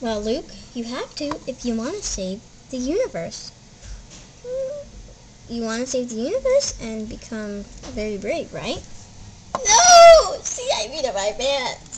Well, Luke, you have to if you want to save the universe. You want to save the universe and become very brave, right? No! See, I beat up my pants.